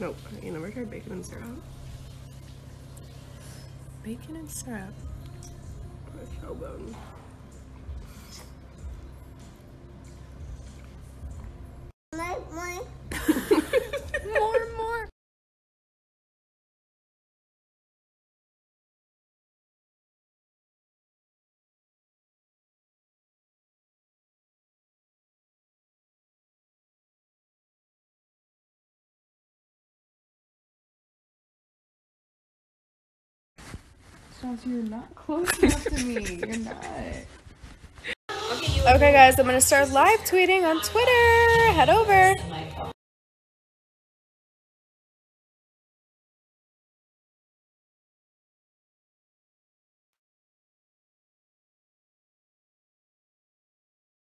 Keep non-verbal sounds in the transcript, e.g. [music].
Nope. You never tried bacon and syrup? Bacon and syrup. It's so good. Chelsea, you're not close [laughs] enough to me. You're not. Okay, guys, I'm gonna start live tweeting on Twitter. Head over.